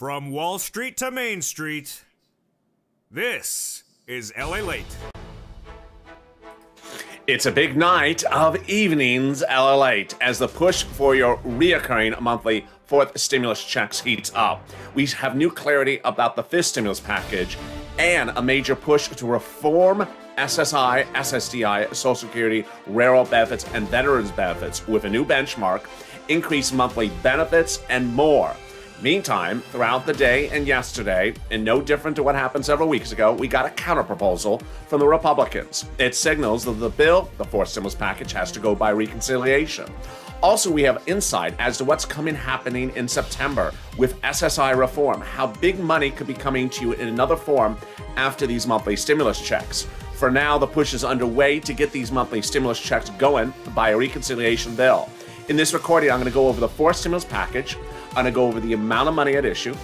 From Wall Street to Main Street, this is LA Late. It's a big night of evenings, LA Late, as the push for your reoccurring monthly fourth stimulus checks heats up. We have new clarity about the fifth stimulus package and a major push to reform SSI, SSDI, Social Security, railroad benefits, and veterans benefits with a new benchmark, increased monthly benefits, and more. Meantime, throughout the day and yesterday, and no different to what happened several weeks ago, we got a counterproposal from the Republicans. It signals that the bill, the fourth stimulus package, has to go by reconciliation. Also, we have insight as to what's coming happening in September with SSI reform, how big money could be coming to you in another form after these monthly stimulus checks. For now, the push is underway to get these monthly stimulus checks going by a reconciliation bill. In this recording, I'm going to go over the fourth stimulus package. I'm going to go over the amount of money at issue.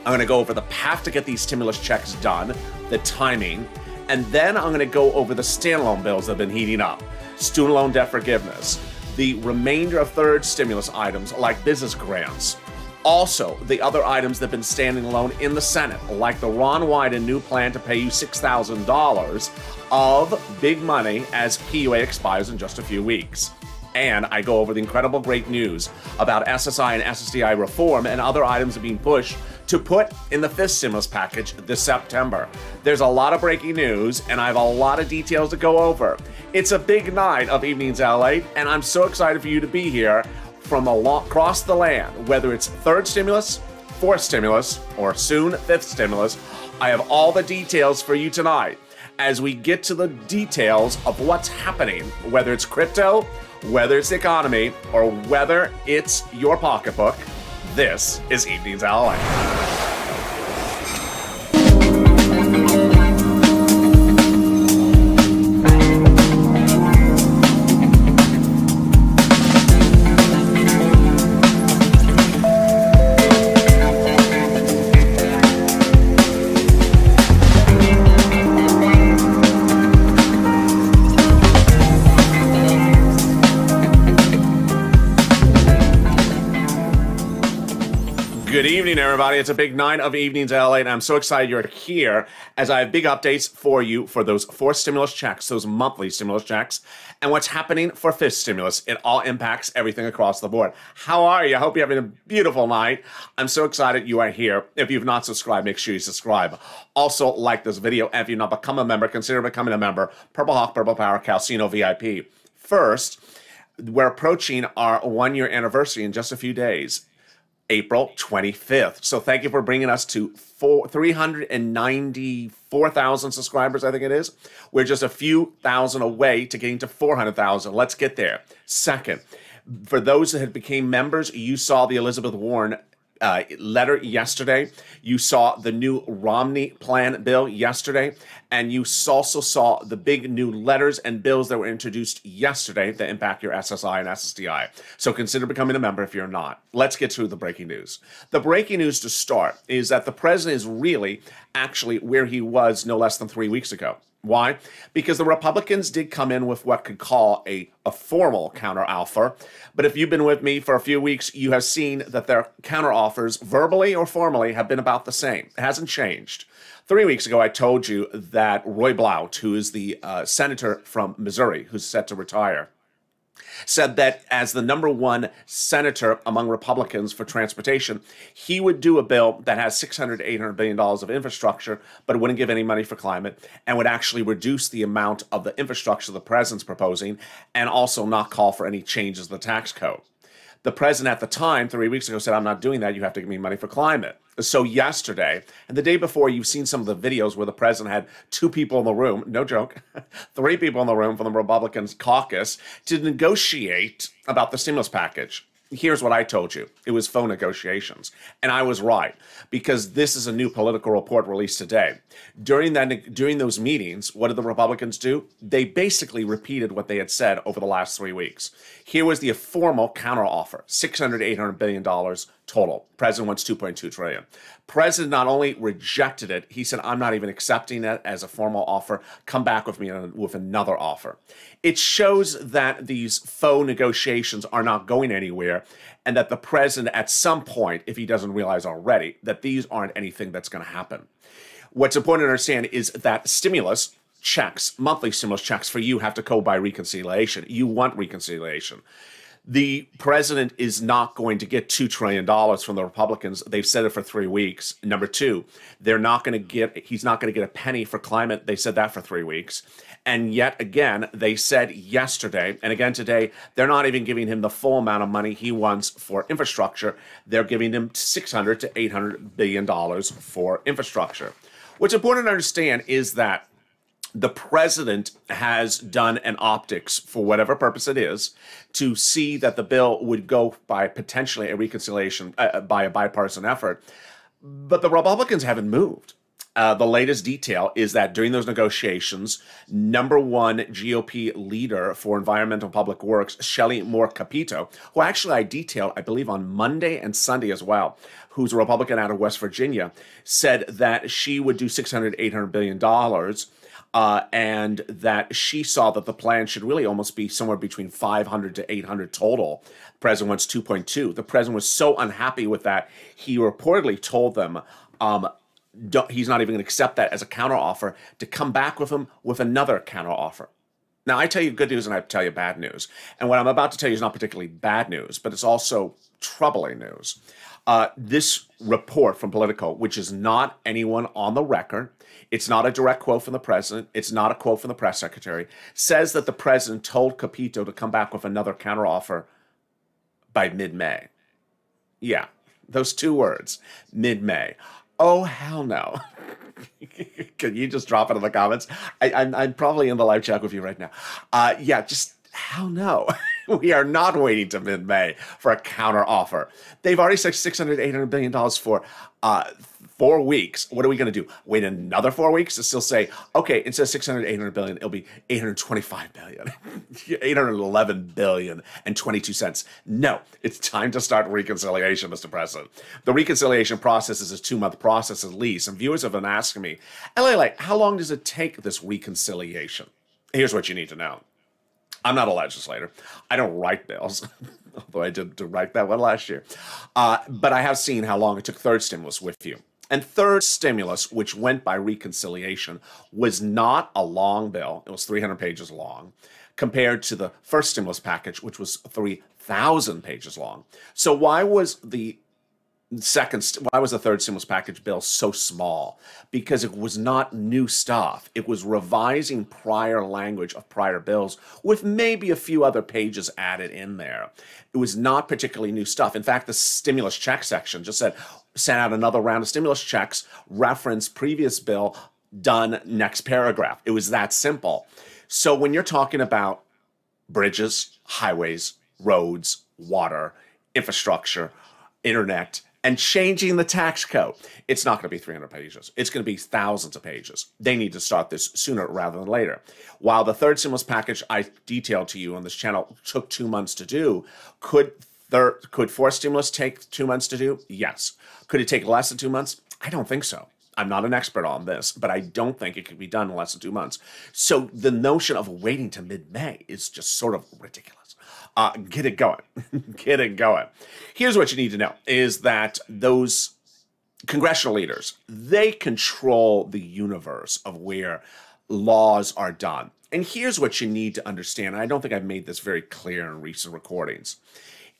I'm going to go over the path to get these stimulus checks done, the timing, and then I'm going to go over the standalone bills that have been heating up student loan debt forgiveness, the remainder of third stimulus items like business grants. Also, the other items that have been standing alone in the Senate, like the Ron Wyden new plan to pay you $6,000 of big money as PUA expires in just a few weeks and I go over the incredible great news about SSI and SSDI reform and other items being pushed to put in the fifth stimulus package this September. There's a lot of breaking news, and I have a lot of details to go over. It's a big night of Evenings LA, and I'm so excited for you to be here from across the land, whether it's third stimulus, fourth stimulus, or soon fifth stimulus. I have all the details for you tonight as we get to the details of what's happening, whether it's crypto, whether it's the economy, or whether it's your pocketbook, this is Evenings LA. Evening, everybody. It's a big night of evenings LA, and I'm so excited you're here as I have big updates for you for those four stimulus checks, those monthly stimulus checks, and what's happening for fifth stimulus. It all impacts everything across the board. How are you? I hope you're having a beautiful night. I'm so excited you are here. If you've not subscribed, make sure you subscribe. Also, like this video, and if you've not become a member, consider becoming a member. Purple Hawk, Purple Power, Calcino VIP. First, we're approaching our one year anniversary in just a few days. April 25th. So thank you for bringing us to four, 394,000 subscribers, I think it is. We're just a few thousand away to getting to 400,000. Let's get there. Second, for those that had became members, you saw the Elizabeth Warren uh, letter yesterday. You saw the new Romney plan bill yesterday, and you also saw the big new letters and bills that were introduced yesterday that impact your SSI and SSDI. So consider becoming a member if you're not. Let's get to the breaking news. The breaking news to start is that the president is really actually where he was no less than three weeks ago. Why? Because the Republicans did come in with what could call a, a formal counteroffer. But if you've been with me for a few weeks, you have seen that their counteroffers, verbally or formally, have been about the same. It hasn't changed. Three weeks ago, I told you that Roy Blunt, who is the uh, senator from Missouri who's set to retire, said that as the number one senator among Republicans for transportation, he would do a bill that has 600 to 800 billion dollars of infrastructure, but wouldn't give any money for climate and would actually reduce the amount of the infrastructure the president's proposing and also not call for any changes to the tax code. The president at the time, three weeks ago, said, I'm not doing that. You have to give me money for climate. So yesterday and the day before, you've seen some of the videos where the president had two people in the room, no joke, three people in the room from the Republicans caucus to negotiate about the stimulus package. Here's what I told you. It was phone negotiations. And I was right because this is a new Politico report released today. During that during those meetings, what did the Republicans do? They basically repeated what they had said over the last 3 weeks. Here was the formal counteroffer, $600, 800 billion dollars total. President wants 2.2 trillion. President not only rejected it, he said, "I'm not even accepting it as a formal offer. Come back with me with another offer." It shows that these faux negotiations are not going anywhere, and that the president, at some point, if he doesn't realize already, that these aren't anything that's going to happen. What's important to understand is that stimulus checks, monthly stimulus checks for you have to go by reconciliation. You want reconciliation the president is not going to get $2 trillion from the Republicans. They've said it for three weeks. Number two, they're not going to get, he's not going to get a penny for climate. They said that for three weeks. And yet again, they said yesterday and again today, they're not even giving him the full amount of money he wants for infrastructure. They're giving him 600 to 800 billion dollars for infrastructure. What's important to understand is that the president has done an optics for whatever purpose it is to see that the bill would go by potentially a reconciliation uh, uh, by a bipartisan effort. But the republicans haven't moved. Uh, the latest detail is that during those negotiations, number one GOP leader for environmental public works, Shelley Moore Capito, who actually I detailed, I believe, on Monday and Sunday as well, who's a Republican out of West Virginia, said that she would do 600, 800 billion dollars uh, and that she saw that the plan should really almost be somewhere between 500 to 800 total. The president wants 2.2. The president was so unhappy with that, he reportedly told them um, he's not even going to accept that as a counteroffer to come back with him with another counteroffer. Now, I tell you good news and I tell you bad news. And what I'm about to tell you is not particularly bad news, but it's also troubling news. Uh, this report from Politico, which is not anyone on the record, it's not a direct quote from the president, it's not a quote from the press secretary, says that the president told Capito to come back with another counteroffer by mid May. Yeah, those two words, mid May. Oh, hell no. Can you just drop it in the comments? I, am probably in the live chat with you right now. Uh, yeah, just hell no. we are not waiting to mid May for a counter offer. They've already said 600, 800 billion dollars for uh, four weeks. What are we going to do? Wait another four weeks to still say, okay, instead of 600, 800 billion, it'll be 825 billion, 811 billion and 22 cents. No, it's time to start reconciliation, Mr. President. The reconciliation process is a two month process at least. And viewers have been asking me, LA, how long does it take this reconciliation? Here's what you need to know. I'm not a legislator. I don't write bills, although I did, write that one last year. Uh, but I have seen how long it took third stimulus with you. And third stimulus, which went by reconciliation, was not a long bill. It was 300 pages long compared to the first stimulus package, which was 3,000 pages long. So why was the second why was the third stimulus package bill so small? Because it was not new stuff. It was revising prior language of prior bills with maybe a few other pages added in there. It was not particularly new stuff. In fact the stimulus check section just said sent out another round of stimulus checks reference previous bill done next paragraph. It was that simple. So when you're talking about bridges highways roads water infrastructure internet and changing the tax code. It's not going to be 300 pages. It's going to be thousands of pages. They need to start this sooner rather than later. While the third stimulus package I detailed to you on this channel took two months to do, could third, could fourth stimulus take two months to do? Yes. Could it take less than two months? I don't think so. I'm not an expert on this, but I don't think it could be done in less than two months. So the notion of waiting to mid May is just sort of ridiculous. Uh, get it going. get it going. Here's what you need to know is that those congressional leaders, they control the universe of where laws are done. And here's what you need to understand, and I don't think I've made this very clear in recent recordings,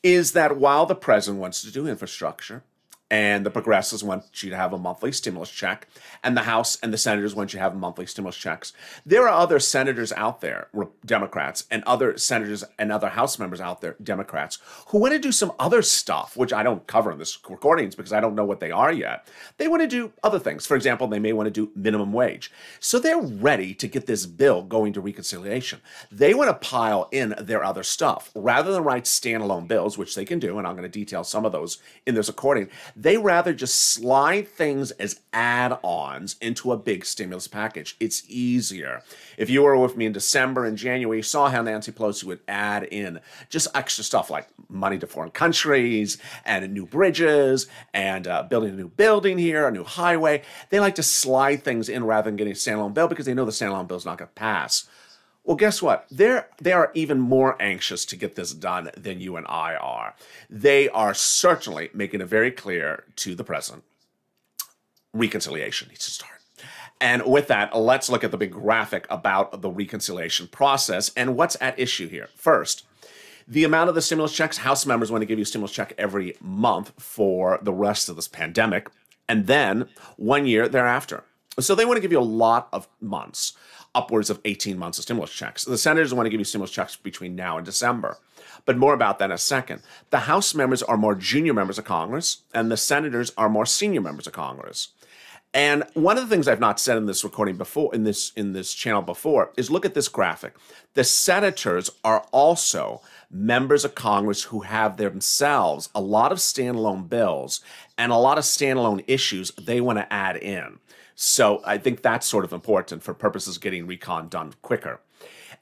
is that while the president wants to do infrastructure, and the progressives want you to have a monthly stimulus check, and the House and the senators want you to have monthly stimulus checks. There are other senators out there, Democrats, and other senators and other House members out there, Democrats, who want to do some other stuff, which I don't cover in this recordings because I don't know what they are yet. They want to do other things. For example, they may want to do minimum wage. So they're ready to get this bill going to reconciliation. They want to pile in their other stuff rather than write standalone bills, which they can do, and I'm going to detail some of those in this recording They rather just slide things as add ons into a big stimulus package. It's easier. If you were with me in December and January, you saw how Nancy Pelosi would add in just extra stuff like money to foreign countries and new bridges and uh, building a new building here, a new highway. They like to slide things in rather than getting a standalone bill because they know the standalone bill is not going to pass. Well, guess what? They're they are even more anxious to get this done than you and I are. They are certainly making it very clear to the president reconciliation needs to start. And with that, let's look at the big graphic about the reconciliation process and what's at issue here. First, the amount of the stimulus checks, House members want to give you a stimulus check every month for the rest of this pandemic, and then one year thereafter. So they want to give you a lot of months upwards of 18 months of stimulus checks. The senators want to give you stimulus checks between now and December. But more about that in a second. The House members are more junior members of Congress, and the senators are more senior members of Congress. And one of the things I've not said in this recording before, in this in this channel before, is look at this graphic. The senators are also members of Congress who have themselves a lot of standalone bills and a lot of standalone issues they want to add in. So I think that's sort of important for purposes of getting recon done quicker.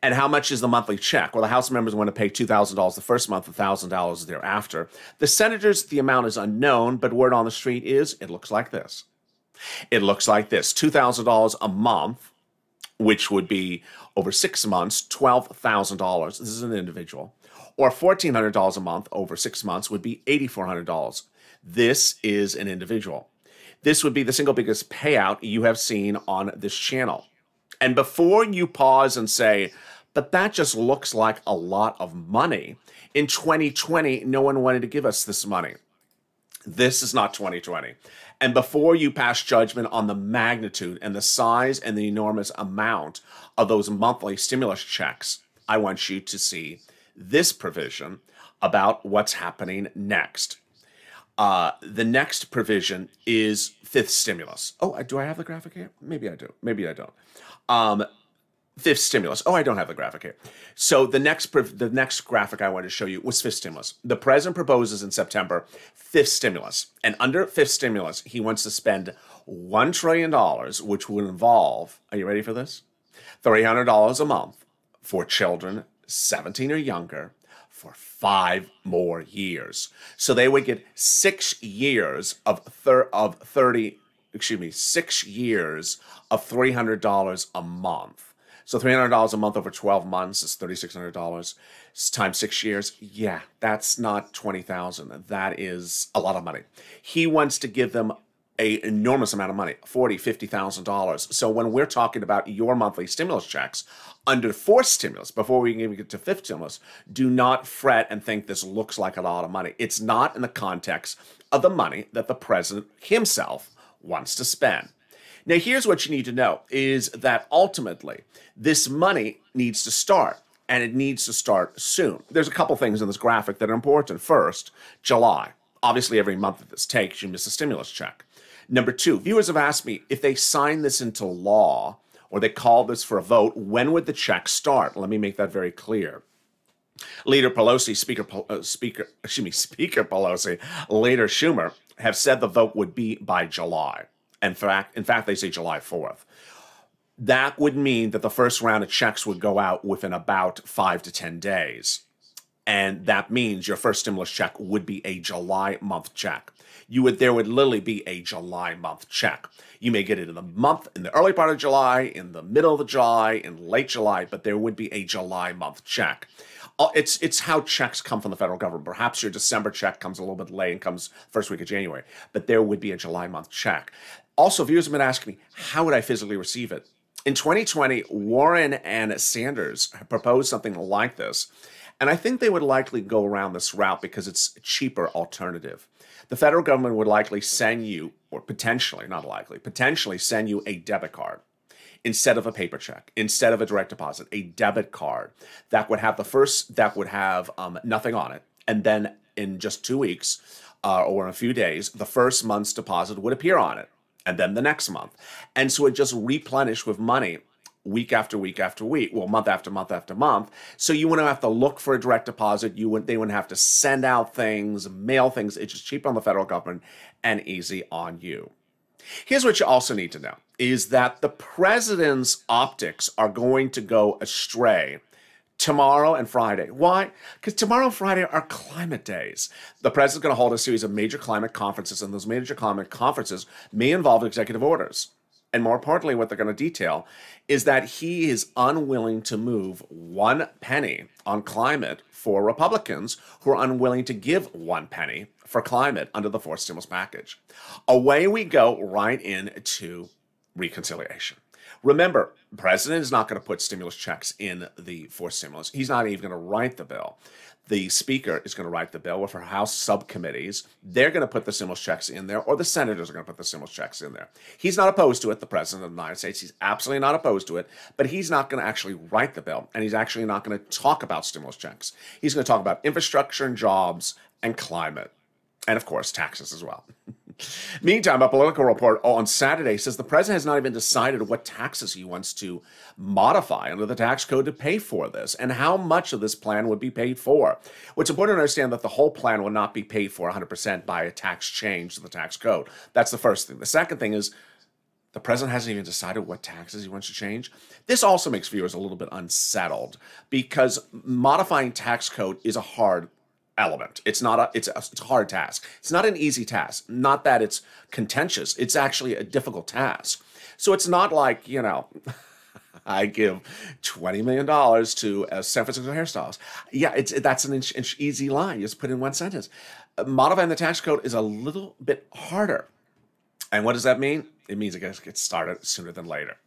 And how much is the monthly check? Well, the House members want to pay $2,000 the first month, $1,000 thereafter. The senators, the amount is unknown, but word on the street is it looks like this. It looks like this $2,000 a month, which would be over six months, $12,000. This is an individual. Or $1,400 a month over six months would be $8,400. This is an individual this would be the single biggest payout you have seen on this channel. And before you pause and say, but that just looks like a lot of money, in 2020, no one wanted to give us this money. This is not 2020. And before you pass judgment on the magnitude and the size and the enormous amount of those monthly stimulus checks, I want you to see this provision about what's happening next. Uh, the next provision is fifth stimulus. Oh, do I have the graphic here? Maybe I do. Maybe I don't. Um, fifth stimulus. Oh, I don't have the graphic here. So the next the next graphic I wanted to show you was fifth stimulus. The president proposes in September fifth stimulus, and under fifth stimulus, he wants to spend one trillion dollars, which would involve. Are you ready for this? Three hundred dollars a month for children seventeen or younger for five more years. So they would get six years of thir- of thirty, excuse me, six years of three hundred dollars a month. So three hundred dollars a month over twelve months is thirty six hundred dollars times six years. Yeah, that's not twenty thousand. That is a lot of money. He wants to give them a enormous amount of money, forty, fifty thousand dollars. So when we're talking about your monthly stimulus checks, under fourth stimulus, before we even get to fifth stimulus, do not fret and think this looks like a lot of money. It's not in the context of the money that the president himself wants to spend. Now, here's what you need to know is that ultimately this money needs to start and it needs to start soon. There's a couple things in this graphic that are important. First, July. Obviously, every month that this takes, you miss a stimulus check. Number two, viewers have asked me if they sign this into law, or they call this for a vote, when would the check start? Let me make that very clear. Leader Pelosi, Speaker, uh, Speaker, excuse me, Speaker Pelosi, Leader Schumer have said the vote would be by July. In fact, in fact, they say July 4th. That would mean that the first round of checks would go out within about five to 10 days. And that means your first stimulus check would be a July month check. You would there would literally be a July month check. You may get it in the month, in the early part of July, in the middle of the July, in late July, but there would be a July month check. Uh, it's it's how checks come from the federal government. Perhaps your December check comes a little bit late and comes first week of January, but there would be a July month check. Also, viewers have been asking me, how would I physically receive it? In 2020, Warren and Sanders proposed something like this. And I think they would likely go around this route because it's a cheaper alternative. The federal government would likely send you, or potentially, not likely, potentially send you a debit card instead of a paper check, instead of a direct deposit, a debit card that would have the first, that would have um, nothing on it. And then in just two weeks uh, or in a few days, the first month's deposit would appear on it. And then the next month. And so it just replenished with money week after week after week, well, month after month after month. So you wouldn't have to look for a direct deposit. You would they wouldn't have to send out things, mail things. It's just cheap on the federal government and easy on you. Here's what you also need to know is that the president's optics are going to go astray tomorrow and Friday. Why? Because tomorrow and Friday are climate days. The president's going to hold a series of major climate conferences, and those major climate conferences may involve executive orders. And more importantly, what they're going to detail is that he is unwilling to move one penny on climate for Republicans who are unwilling to give one penny for climate under the fourth stimulus package. Away we go right into reconciliation. Remember, the president is not going to put stimulus checks in the fourth stimulus. He's not even going to write the bill. The speaker is going to write the bill with her House subcommittees. They're going to put the stimulus checks in there, or the senators are going to put the stimulus checks in there. He's not opposed to it, the president of the United States. He's absolutely not opposed to it, but he's not going to actually write the bill, and he's actually not going to talk about stimulus checks. He's going to talk about infrastructure and jobs and climate, and of course, taxes as well. Meantime, a Politico report on Saturday says the president has not even decided what taxes he wants to modify under the tax code to pay for this and how much of this plan would be paid for. What's important to understand that the whole plan will not be paid for 100% by a tax change to the tax code. That's the first thing. The second thing is the president hasn't even decided what taxes he wants to change. This also makes viewers a little bit unsettled because modifying tax code is a hard element. It's not a it's a, it's a hard task. It's not an easy task. Not that it's contentious. It's actually a difficult task. So it's not like, you know, I give $20 million to uh, San Francisco hairstyles. Yeah, it's that's an inch, inch easy line. You just put in one sentence. Modifying the tax code is a little bit harder. And what does that mean? It means it gets started sooner than later.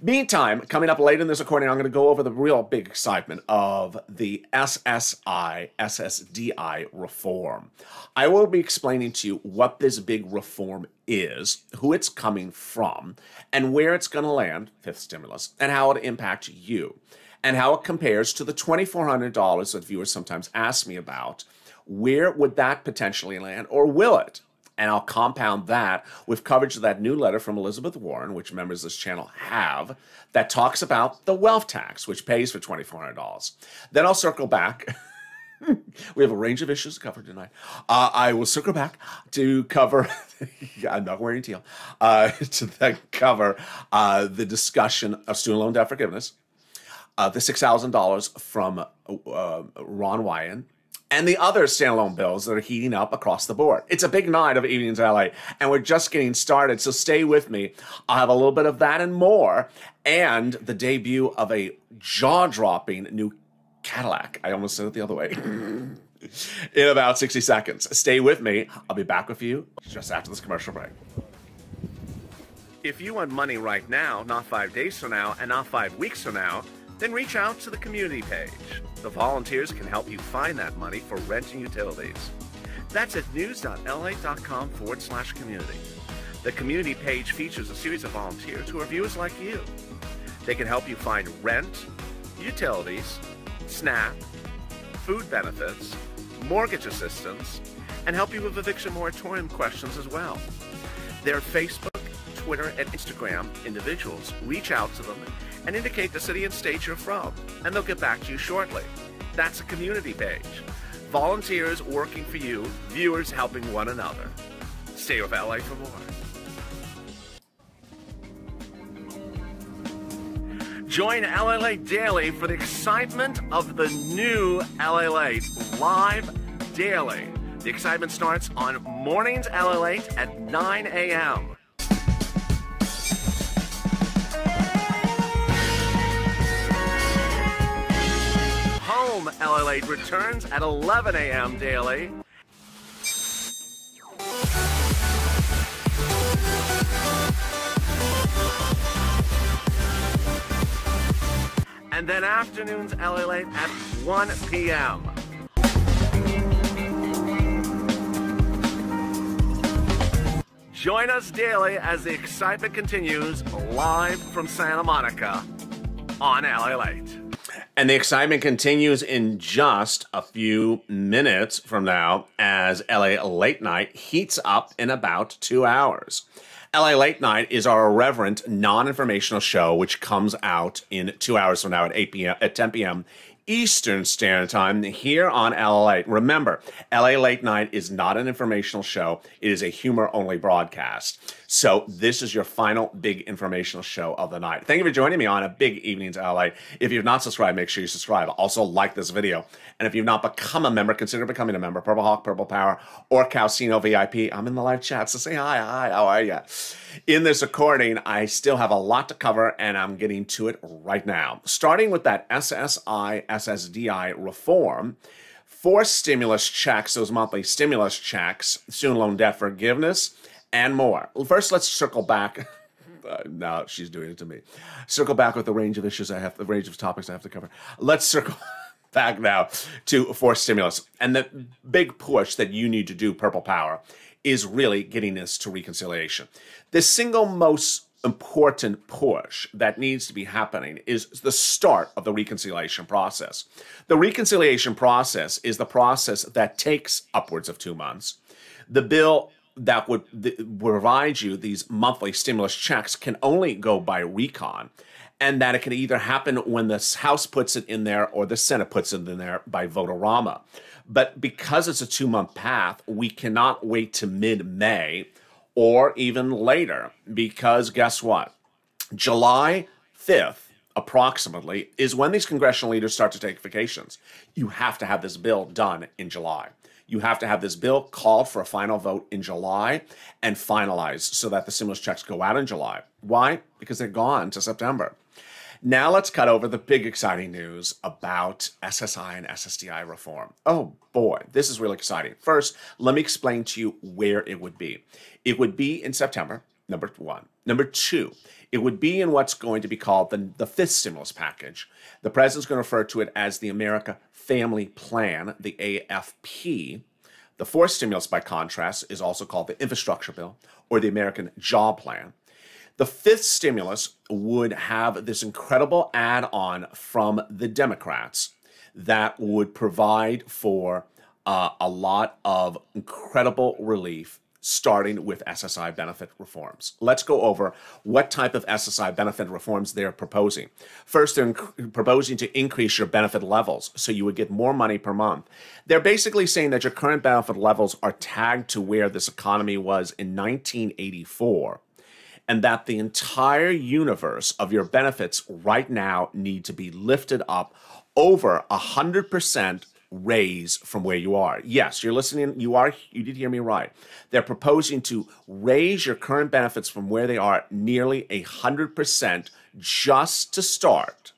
Meantime, coming up late in this recording, I'm going to go over the real big excitement of the SSI, SSDI reform. I will be explaining to you what this big reform is, who it's coming from, and where it's going to land, fifth stimulus, and how it impacts you, and how it compares to the $2,400 that viewers sometimes ask me about. Where would that potentially land, or will it? And I'll compound that with coverage of that new letter from Elizabeth Warren, which members of this channel have, that talks about the wealth tax, which pays for $2,400. Then I'll circle back. we have a range of issues to cover tonight. Uh, I will circle back to cover, I'm not wearing teal, uh, to then cover uh, the discussion of student loan debt forgiveness, uh, the $6,000 from uh, Ron Wyden, and the other standalone bills that are heating up across the board. It's a big night of Evenings LA, and we're just getting started, so stay with me. I'll have a little bit of that and more, and the debut of a jaw dropping new Cadillac. I almost said it the other way. In about 60 seconds. Stay with me. I'll be back with you just after this commercial break. If you want money right now, not five days from now, and not five weeks from now, then reach out to the community page. The volunteers can help you find that money for rent and utilities. That's at news.la.com forward slash community. The community page features a series of volunteers who are viewers like you. They can help you find rent, utilities, SNAP, food benefits, mortgage assistance, and help you with eviction moratorium questions as well. Their Facebook, Twitter, and Instagram individuals reach out to them and indicate the city and state you're from, and they'll get back to you shortly. That's a community page. Volunteers working for you, viewers helping one another. Stay with LA for more. Join LA Daily for the excitement of the new LA live daily. The excitement starts on mornings LA at 9 a.m. Home LA Late returns at 11 a.m. daily. And then afternoons LA Late at 1 p.m. Join us daily as the excitement continues live from Santa Monica on LA Late. And the excitement continues in just a few minutes from now as LA Late Night heats up in about two hours. LA Late Night is our irreverent, non-informational show, which comes out in two hours from now at 8 p.m. at 10 p.m. Eastern Standard Time here on LA. Late. Remember, LA Late Night is not an informational show. It is a humor only broadcast. So this is your final big informational show of the night. Thank you for joining me on a big evening to LA. If you've not subscribed, make sure you subscribe. Also like this video. And if you've not become a member, consider becoming a member. Purple Hawk, Purple Power, or Calcino VIP. I'm in the live chat, so say hi. Hi, how are you? In this recording, I still have a lot to cover, and I'm getting to it right now. Starting with that SSI, SSDI reform, four stimulus checks, those monthly stimulus checks, student loan debt forgiveness, and more. First, let's circle back. Uh, now she's doing it to me. Circle back with the range of issues I have, the range of topics I have to cover. Let's circle back now to forced stimulus. And the big push that you need to do, Purple Power, is really getting this to reconciliation. The single most important push that needs to be happening is the start of the reconciliation process. The reconciliation process is the process that takes upwards of two months. The bill that would th- provide you these monthly stimulus checks can only go by recon and that it can either happen when the House puts it in there or the Senate puts it in there by vote-a-rama. But because it's a two month path, we cannot wait to mid May or even later because guess what? July 5th, approximately, is when these congressional leaders start to take vacations. You have to have this bill done in July. You have to have this bill called for a final vote in July and finalized so that the stimulus checks go out in July. Why? Because they're gone to September. Now let's cut over the big exciting news about SSI and SSDI reform. Oh boy, this is really exciting. First, let me explain to you where it would be. It would be in September, number one. Number two, it would be in what's going to be called the, the fifth stimulus package. The president's going to refer to it as the America Family Plan, the AFP. The fourth stimulus, by contrast, is also called the Infrastructure Bill or the American Job Plan. The fifth stimulus would have this incredible add on from the Democrats that would provide for uh, a lot of incredible relief starting with SSI benefit reforms. Let's go over what type of SSI benefit reforms they're proposing. First, they're proposing to increase your benefit levels so you would get more money per month. They're basically saying that your current benefit levels are tagged to where this economy was in 1984 and that the entire universe of your benefits right now need to be lifted up over a hundred percent raise from where you are. Yes, you're listening. You are. You did hear me right. They're proposing to raise your current benefits from where they are nearly a hundred percent just to start.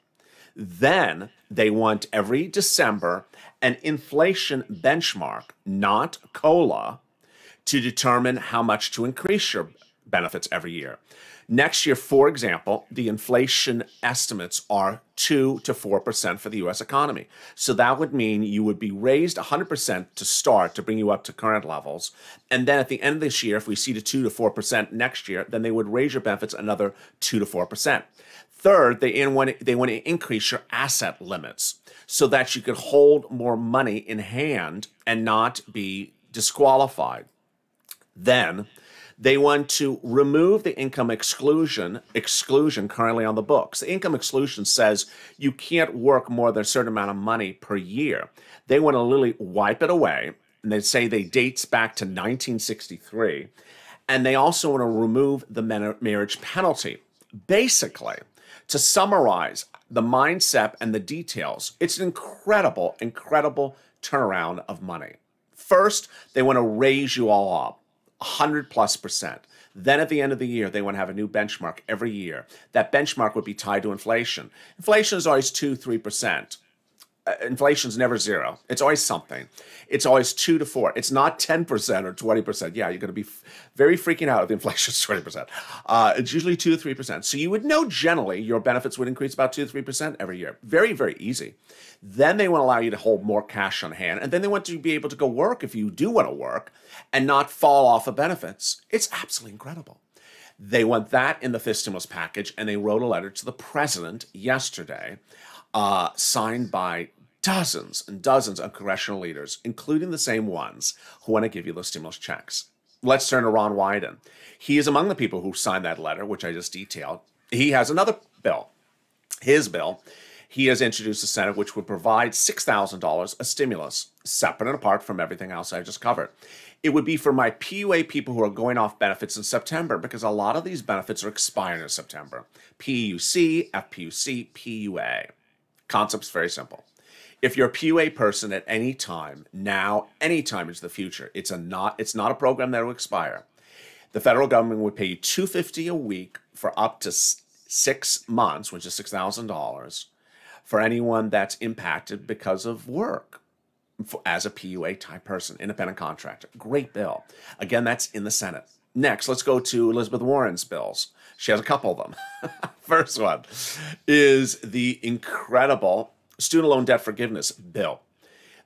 Then they want every December an inflation benchmark, not COLA, to determine how much to increase your benefits every year. Next year, for example, the inflation estimates are 2 to 4% for the US economy. So that would mean you would be raised 100% to start to bring you up to current levels. And then at the end of this year, if we see the 2 to 4% next year, then they would raise your benefits another 2 to 4%. Third, they want, to, they want to increase your asset limits so that you could hold more money in hand and not be disqualified. Then, they want to remove the income exclusion exclusion currently on the books. The income exclusion says you can't work more than a certain amount of money per year. They want to literally wipe it away, and they say they dates back to 1963. And they also want to remove the marriage penalty. Basically, to summarize the mindset and the details, it's an incredible, incredible turnaround of money. First, they want to raise you all up. 100 plus percent. Then at the end of the year, they want to have a new benchmark every year. That benchmark would be tied to inflation. Inflation is always 2 3%. Uh, inflation's never zero. It's always something. It's always two to four. It's not 10% or 20%. Yeah, you're going to be very freaking out if inflation's 20%. Uh, it's usually two to 3%. So you would know generally your benefits would increase about two to 3% every year. Very, very easy. Then they want to allow you to hold more cash on hand. And then they want to be able to go work if you do want to work and not fall off of benefits. It's absolutely incredible. They want that in the fifth stimulus package. And they wrote a letter to the president yesterday, uh, signed by dozens and dozens of congressional leaders, including the same ones who want to give you those stimulus checks. Let's turn to Ron Wyden. He is among the people who signed that letter, which I just detailed. He has another bill, his bill. He has introduced a Senate which would provide $6,000 a stimulus, separate and apart from everything else I just covered. It would be for my PUA people who are going off benefits in September because a lot of these benefits are expiring in September. PUC, FPUC, PUA. Concept's very simple. If you're a PUA person at any time, now, any time into the future, it's a not it's not a program that will expire. The federal government would pay you 250 a week for up to 6 months, which is $6,000 for anyone that's impacted because of work as a PUA type person, independent contractor. Great bill. Again, that's in the Senate. Next, let's go to Elizabeth Warren's bills. She has a couple of them. First one is the incredible student loan debt forgiveness bill.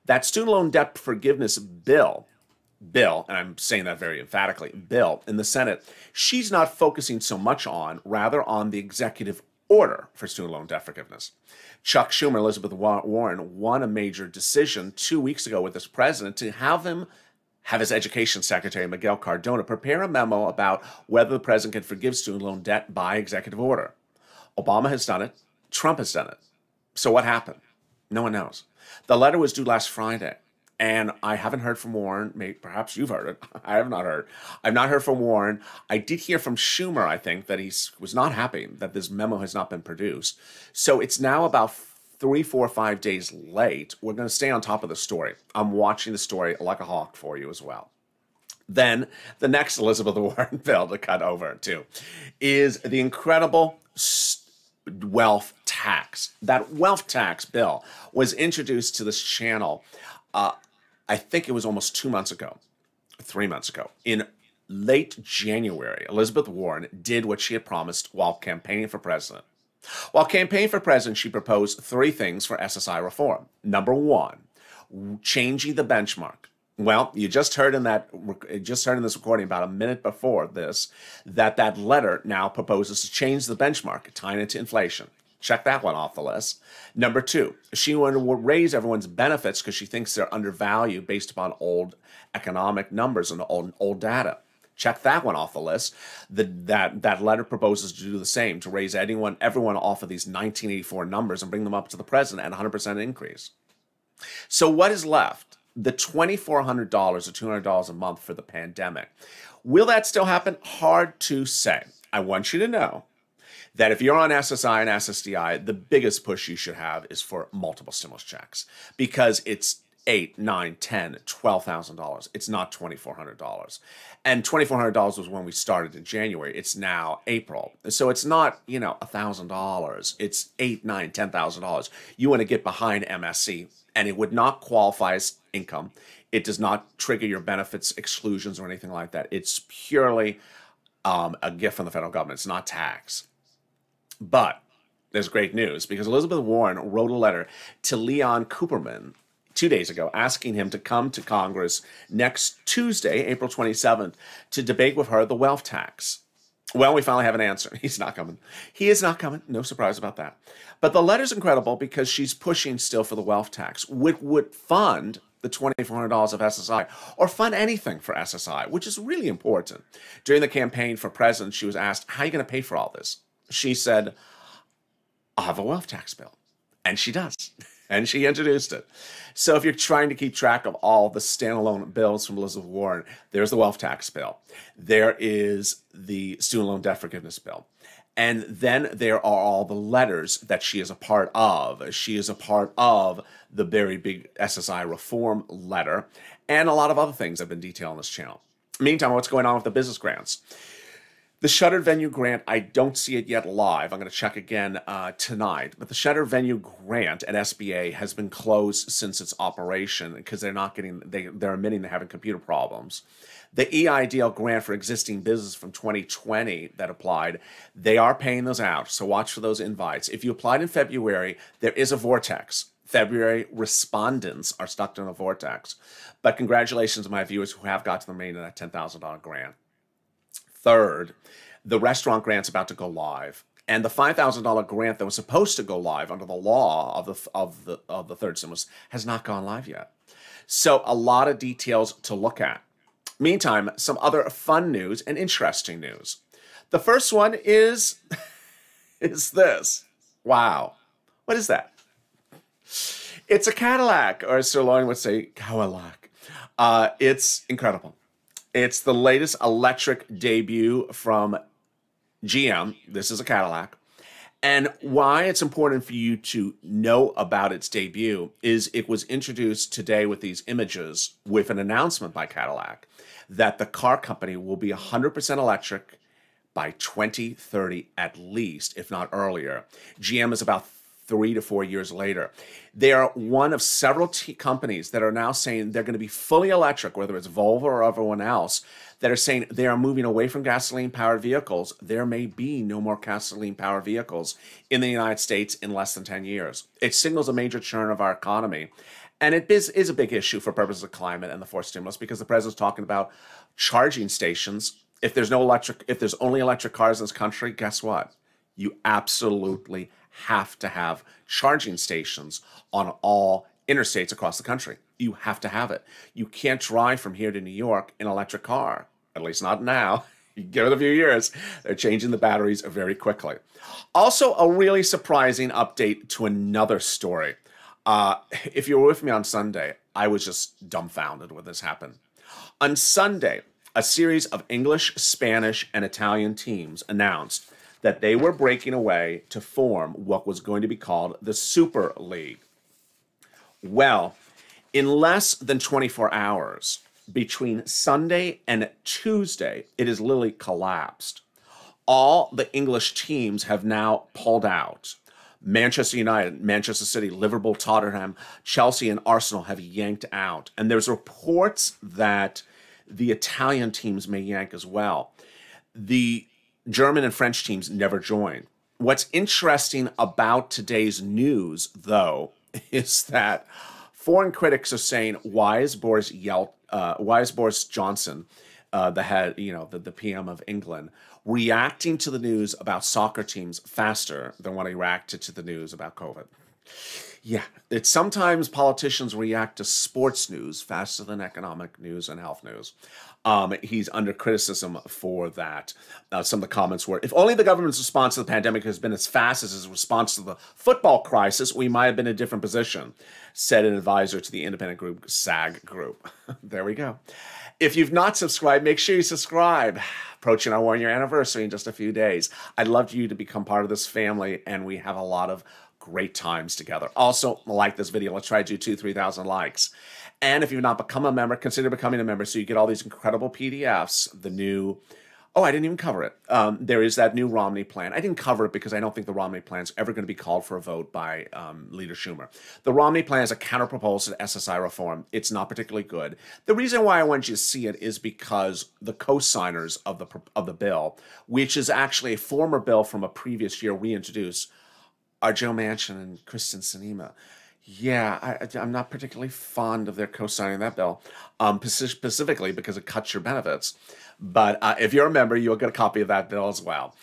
That student loan debt forgiveness bill, bill, and I'm saying that very emphatically, bill in the Senate, she's not focusing so much on, rather on the executive order for student loan debt forgiveness. Chuck Schumer, Elizabeth Warren won a major decision two weeks ago with this president to have him have his education secretary, Miguel Cardona, prepare a memo about whether the president can forgive student loan debt by executive order. Obama has done it. Trump has done it. So what happened? No one knows. The letter was due last Friday, and I haven't heard from Warren. Maybe, perhaps you've heard it. I have not heard. I've not heard from Warren. I did hear from Schumer, I think, that he was not happy that this memo has not been produced. So it's now about three, four, five days late. We're going to stay on top of the story. I'm watching the story like a hawk for you as well. Then the next Elizabeth Warren bill to cut over to is the incredible wealth tax. That wealth tax bill was introduced to this channel, uh, I think it was almost two months ago, three months ago. In late January, Elizabeth Warren did what she had promised while campaigning for president. While campaigning for president, she proposed three things for SSI reform. Number one, changing the benchmark. Well, you just heard in that just heard in this recording about a minute before this that that letter now proposes to change the benchmark, tying it to inflation. Check that one off the list. Number two, she to raise everyone's benefits because she thinks they're undervalued based upon old economic numbers and old, old data. Check that one off the list. The, that that letter proposes to do the same to raise anyone everyone off of these 1984 numbers and bring them up to the present at 100% increase. So what is left? The $2,400 or $200 a month for the pandemic. Will that still happen? Hard to say. I want you to know that if you're on SSI and SSDI, the biggest push you should have is for multiple stimulus checks because it's eight, nine, ten, twelve thousand dollars. It's not twenty four hundred dollars, and twenty four hundred dollars was when we started in January. It's now April, so it's not you know a thousand dollars. It's eight, nine, ten thousand dollars. You want to get behind MSC and it would not qualify as income. It does not trigger your benefits exclusions or anything like that. It's purely um, a gift from the federal government. It's not tax. But there's great news because Elizabeth Warren wrote a letter to Leon Cooperman two days ago asking him to come to Congress next Tuesday, April 27th, to debate with her the wealth tax. Well, we finally have an answer. He's not coming. He is not coming. No surprise about that. But the letter's incredible because she's pushing still for the wealth tax, which would fund the $2,400 of SSI or fund anything for SSI, which is really important. During the campaign for president, she was asked, How are you going to pay for all this? She said, I'll have a wealth tax bill. And she does. and she introduced it. So if you're trying to keep track of all the standalone bills from Elizabeth Warren, there's the wealth tax bill. There is the student loan debt forgiveness bill. And then there are all the letters that she is a part of. She is a part of the very big SSI reform letter and a lot of other things I've been detailing on this channel. Meantime, what's going on with the business grants? The Shuttered Venue Grant, I don't see it yet live. I'm going to check again uh, tonight. But the Shuttered Venue Grant at SBA has been closed since its operation because they're not getting, they, they're admitting they're having computer problems. The EIDL grant for existing business from 2020 that applied, they are paying those out. So watch for those invites. If you applied in February, there is a vortex. February respondents are stuck in a vortex. But congratulations to my viewers who have got to the main of that $10,000 grant. Third, the restaurant grant's about to go live. And the $5,000 grant that was supposed to go live under the law of the, of the, of the third stimulus has not gone live yet. So a lot of details to look at. Meantime, some other fun news and interesting news. The first one is is this. Wow. What is that? It's a Cadillac, or as Sir Lauren would say, Cadillac. Uh, it's incredible. It's the latest electric debut from GM. This is a Cadillac. And why it's important for you to know about its debut is it was introduced today with these images with an announcement by Cadillac that the car company will be 100% electric by 2030 at least, if not earlier. GM is about three to four years later. They are one of several t- companies that are now saying they're going to be fully electric, whether it's Volvo or everyone else, that are saying they are moving away from gasoline powered vehicles. There may be no more gasoline powered vehicles in the United States in less than 10 years. It signals a major churn of our economy. And it is, is a big issue for purposes of climate and the fourth stimulus because the president's talking about charging stations. If there's no electric, if there's only electric cars in this country, guess what? You absolutely have to have charging stations on all interstates across the country. You have to have it. You can't drive from here to New York in an electric car, at least not now. You give it a few years, they're changing the batteries very quickly. Also, a really surprising update to another story. Uh, if you were with me on Sunday, I was just dumbfounded when this happened. On Sunday, a series of English, Spanish, and Italian teams announced that they were breaking away to form what was going to be called the Super League. Well, in less than 24 hours, between Sunday and Tuesday, it has literally collapsed. All the English teams have now pulled out. Manchester United, Manchester City, Liverpool, Tottenham, Chelsea, and Arsenal have yanked out. And there's reports that the Italian teams may yank as well. The German and French teams never join. What's interesting about today's news, though, is that foreign critics are saying, "Why is Boris Yel- uh, Why is Boris Johnson, uh, the head, you know, the, the PM of England, reacting to the news about soccer teams faster than when he reacted to the news about COVID?" Yeah, it's sometimes politicians react to sports news faster than economic news and health news. Um, he's under criticism for that. Uh, some of the comments were if only the government's response to the pandemic has been as fast as his response to the football crisis, we might have been in a different position, said an advisor to the independent group SAG Group. there we go. If you've not subscribed, make sure you subscribe. Approaching our one year anniversary in just a few days. I'd love you to become part of this family, and we have a lot of great times together. Also, like this video. Let's try to do two, 3,000 likes. And if you've not become a member, consider becoming a member so you get all these incredible PDFs. The new, oh, I didn't even cover it. Um, there is that new Romney plan. I didn't cover it because I don't think the Romney plan is ever going to be called for a vote by um, Leader Schumer. The Romney plan is a counterproposal to SSI reform. It's not particularly good. The reason why I want you to see it is because the co-signers of the of the bill, which is actually a former bill from a previous year reintroduced, are Joe Manchin and Kyrsten Sinema. Yeah, I, am not particularly fond of their co-signing that bill, um, specifically because it cuts your benefits. But uh, if you're a member, you'll get a copy of that bill as well.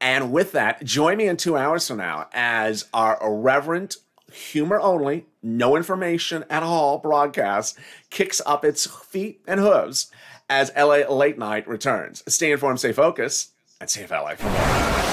And with that, join me in two hours from now as our irreverent, humor only, no information at all broadcast kicks up its feet and hooves as LA Late Night returns. Stay informed, stay focused, and stay LA for more.